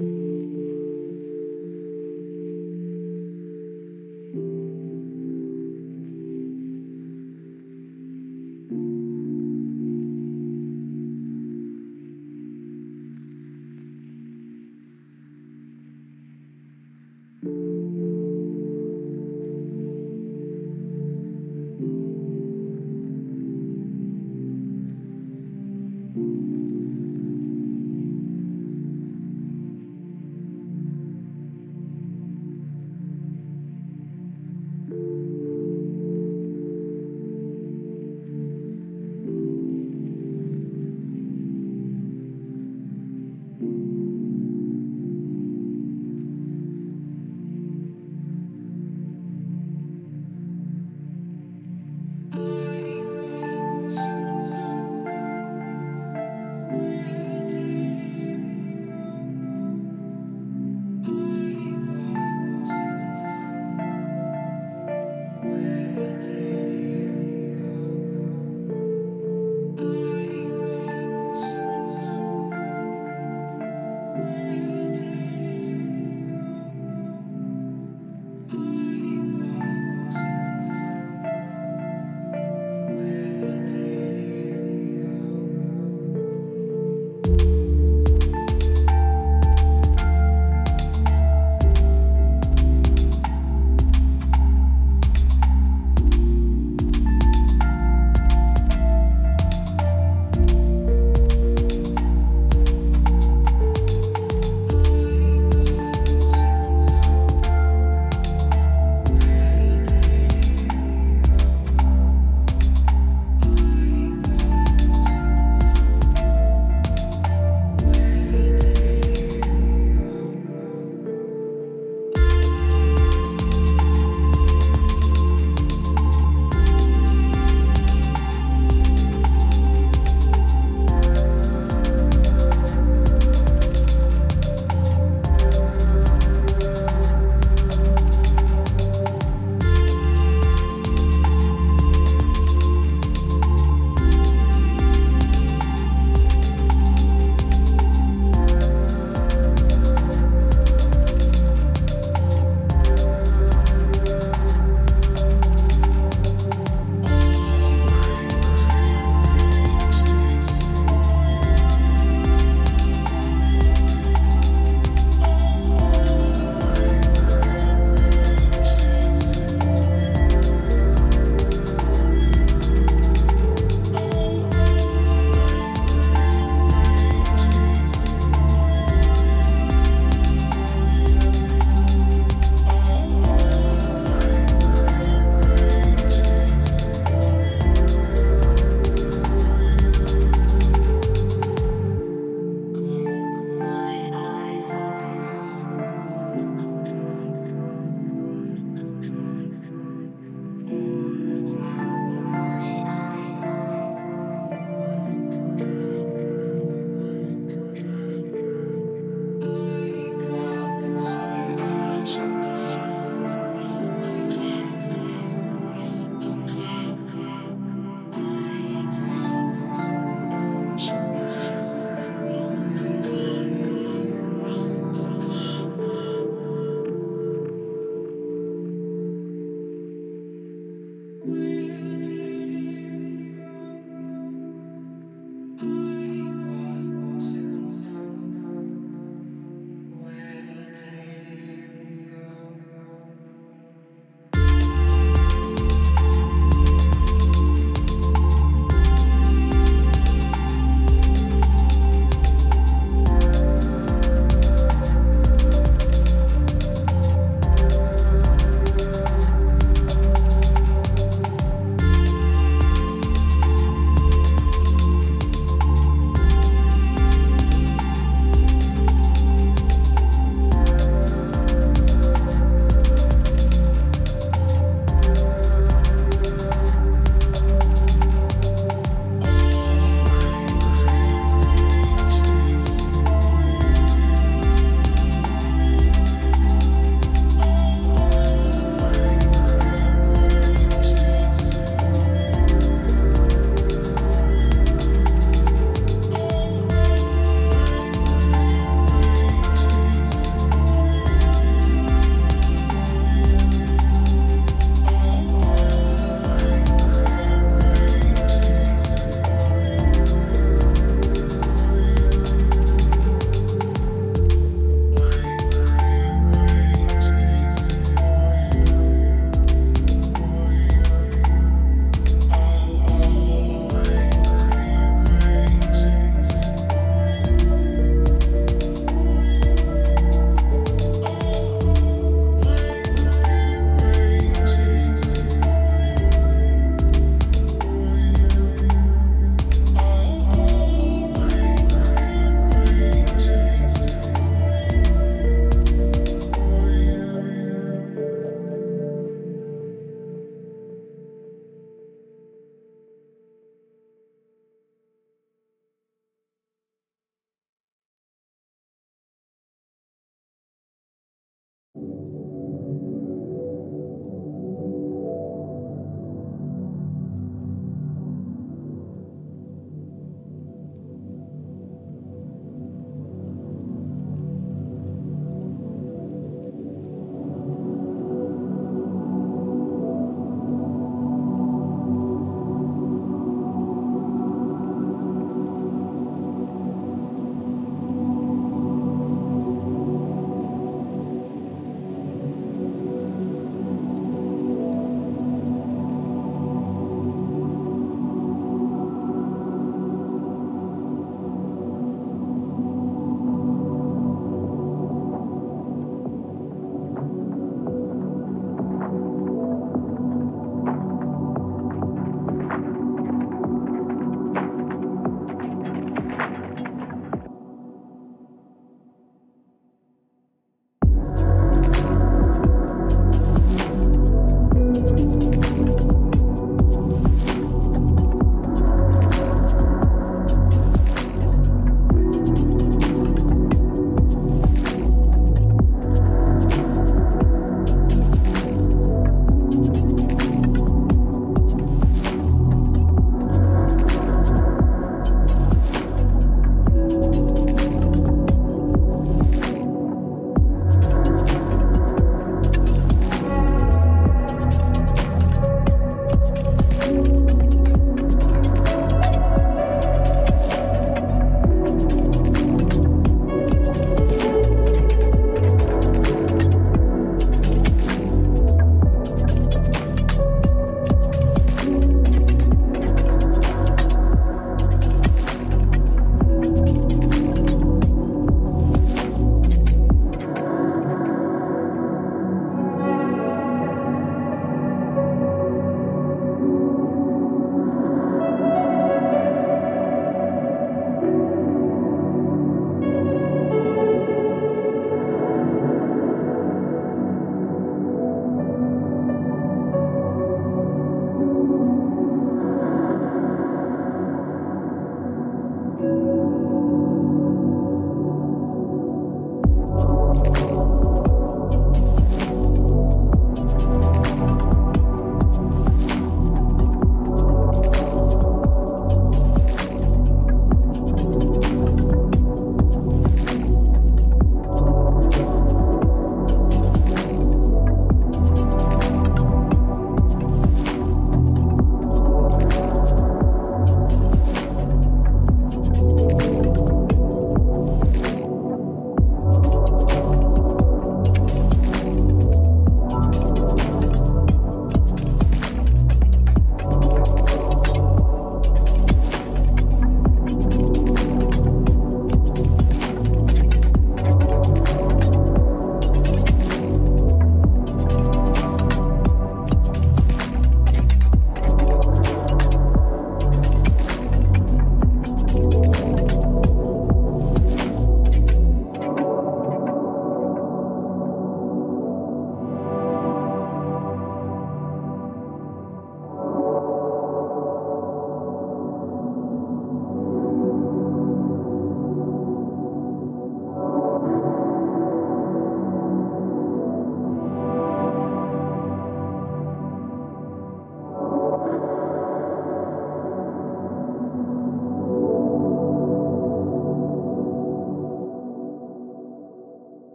Mm-hmm.